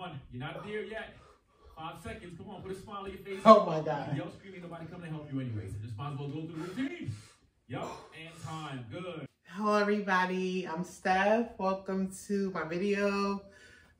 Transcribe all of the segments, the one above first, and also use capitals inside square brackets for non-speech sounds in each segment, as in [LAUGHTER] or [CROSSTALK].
on. You're not there yet. Five seconds. Come on, put a smile on your face. Oh my God. Yell screaming, nobody coming to help you anyways. So just might as well go through the routine. Yup, and time. Good. Hello everybody, I'm Steph. Welcome to my video.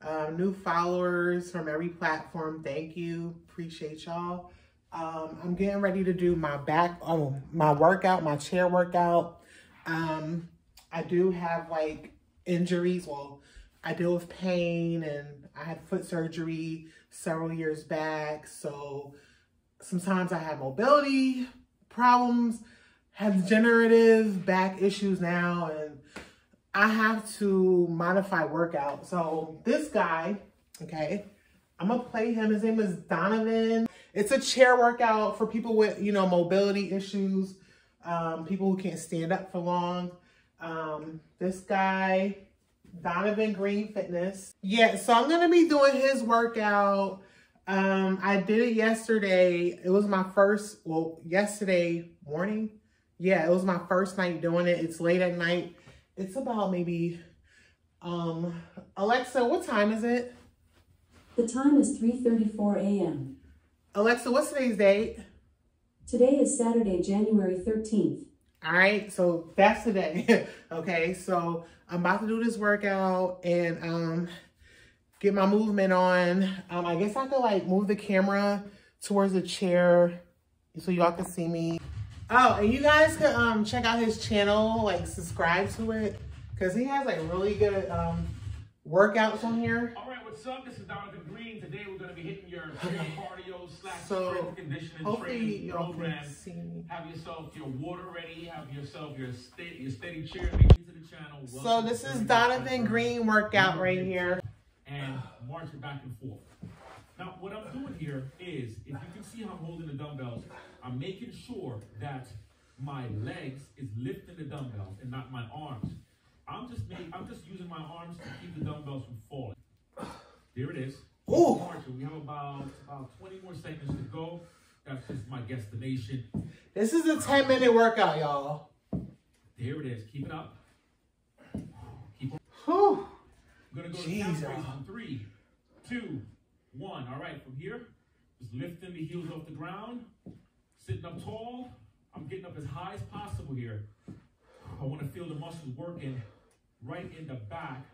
Um, new followers from every platform, thank you. Appreciate y'all. Um, I'm getting ready to do my back, oh, my workout, my chair workout. Um, I do have like injuries. Well, I deal with pain and I had foot surgery several years back. So sometimes I have mobility problems, have degenerative back issues now, and I have to modify workout. So this guy, okay, I'm gonna play him. His name is Donovan. It's a chair workout for people with, you know, mobility issues, um, people who can't stand up for long. Um, this guy, Donovan Green Fitness. Yeah, so I'm going to be doing his workout. Um, I did it yesterday. It was my first, well, yesterday morning. Yeah, it was my first night doing it. It's late at night. It's about maybe, um, Alexa, what time is it? The time is 3.34 a.m. Alexa, what's today's date? Today is Saturday, January 13th. All right, so that's today. [LAUGHS] okay, so I'm about to do this workout and um get my movement on. Um, I guess I could like move the camera towards the chair so y'all can see me. Oh, and you guys can um check out his channel, like subscribe to it, because he has like really good um workouts on here. All right, what's up? This is Donovan Green. Today we're going to be hitting your cardio slash So, strength conditioning Hopefully training program. Have yourself your water ready. Have yourself your steady, your steady chair. Make it to the channel. So this is Donovan Green workout right here. And march it back and forth. Now, what I'm doing here is, if you can see how I'm holding the dumbbells, I'm making sure that my legs is lifting the dumbbells and not my arms. I'm just I'm just using my arms to keep the dumbbells from falling. [SIGHS] There it is. Ooh. Marching. We have about about 20 more seconds to go. That's just my guesstimation. This is a 10 minute workout, y'all. There it is. Keep it up. Keep it. Whew. I'm gonna go to Jeez, count y'all. raise in three, two, one. All right, from here, just lifting the heels off the ground, sitting up tall. I'm getting up as high as possible here. I want to feel the muscles working right in the back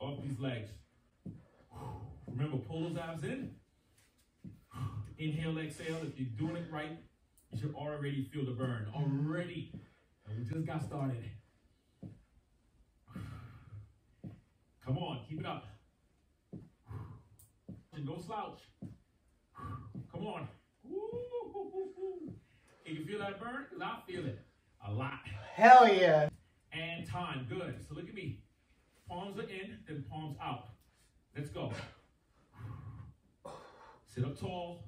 of these legs. Remember, pull those abs in. Inhale, exhale. If you're doing it right, you should already feel the burn. Already. And we just got started. Come on, keep it up. And don't slouch. Come on. Can you feel that burn? Because I feel it a lot. Hell yeah. And time, good. So look at me. Palms are in, then palms out. Let's go. Sit up tall.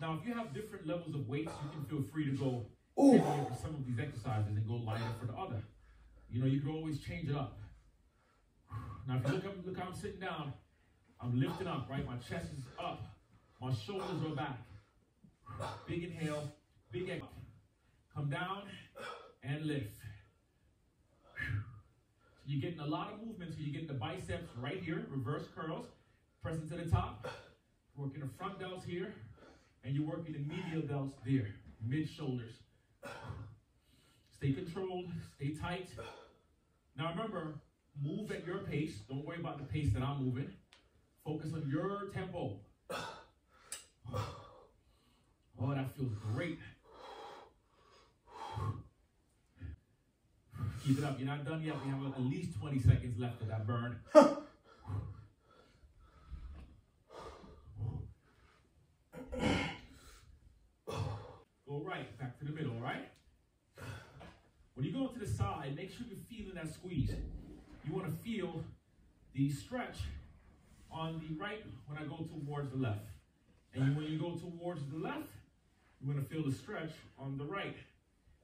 Now, if you have different levels of weights, you can feel free to go for some of these exercises and go lighter for the other. You know, you can always change it up. Now, if you look up, look how I'm sitting down. I'm lifting up, right? My chest is up. My shoulders are back. Big inhale, big exhale. Come down and lift. You're getting a lot of movement. So you're getting the biceps right here, reverse curls, pressing to the top, working the front delts here, and you're working the medial delts there, mid shoulders. Stay controlled, stay tight. Now remember, move at your pace. Don't worry about the pace that I'm moving. Focus on your tempo. Oh, that feels great. Keep it up. You're not done yet. We have at least 20 seconds left of that burn. Go right, back to the middle, all right? When you go to the side, make sure you're feeling that squeeze. You want to feel the stretch on the right when I go towards the left. And when you go towards the left, you want to feel the stretch on the right.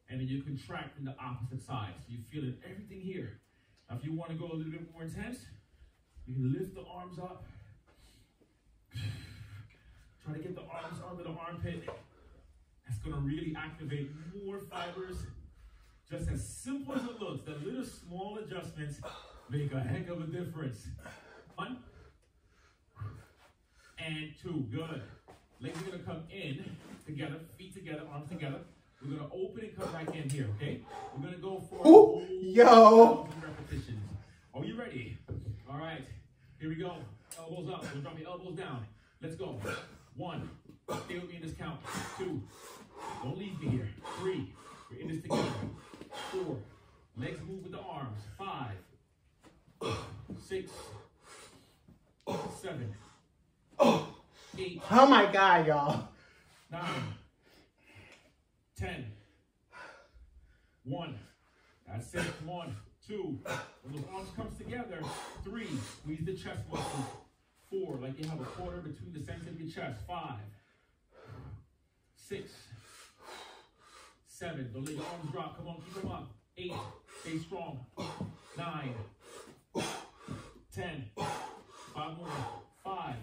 And then you contract from the opposite side. So you're feeling everything here. Now, if you want to go a little bit more intense, you can lift the arms up. [SIGHS] Try to get the arms under the armpit. That's going to really activate more fibers. Just as simple as it looks, the little small adjustments make a heck of a difference. One, and two. Good. Legs are gonna come in together, feet together, arms together. We're gonna open and come back in here, okay? We're gonna go for Ooh, yo. repetitions. Are you ready? All right, here we go. Elbows up. We'll drop your elbows down. Let's go. One. Stay with me in this count. Two. Don't leave me here. Three. We're in this together. Four. Legs move with the arms. Five. Six. Seven. Eight. Oh my God, y'all. Nine. Ten. One. That's it. Come on. Two. When those arms comes together. Three. Squeeze the chest muscles. Four. Like you have a quarter between the center of your chest. Five. Six. Seven. Don't let your arms drop. Come on. Keep them up. Eight. Stay strong. Nine. Ten. Five more. Five.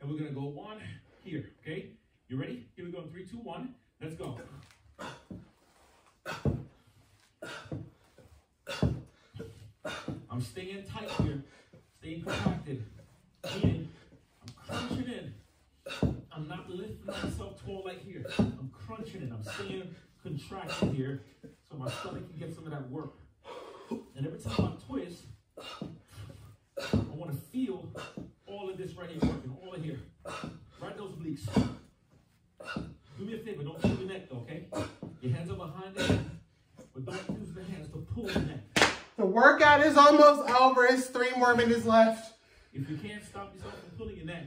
And we're gonna go one here, okay? You ready? Here we go. Three, two, one. Let's go. I'm staying tight here, staying compacted. In. I'm crunching in. I'm not lifting myself tall like here. I'm crunching in. I'm staying contracted here so my stomach can get some of that work. And every time I twist, I want to feel all of this right here working, all of here. Right those obliques. Do me a favor, don't pull your neck though, okay? Your hands are behind the head, but don't use the hands to pull the. Workout is almost over. It's three more minutes left. If you can't stop yourself from pulling your neck,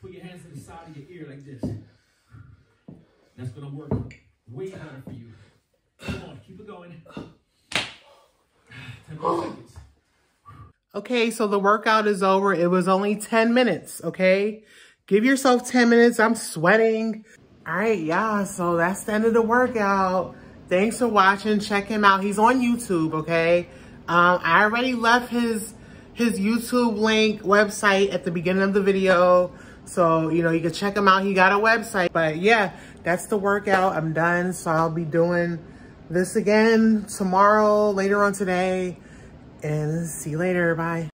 put your hands to the side of your ear like this. That's gonna work way better for you. Come on, keep it going. 10 more seconds. Okay, so the workout is over. It was only 10 minutes, okay? Give yourself 10 minutes. I'm sweating. All right, y'all, so that's the end of the workout. Thanks for watching. Check him out. He's on YouTube, okay? Um, I already left his his YouTube link website at the beginning of the video. So, you know, you can check him out. He got a website. But yeah, that's the workout. I'm done. So I'll be doing this again tomorrow, later on today. And see you later. Bye.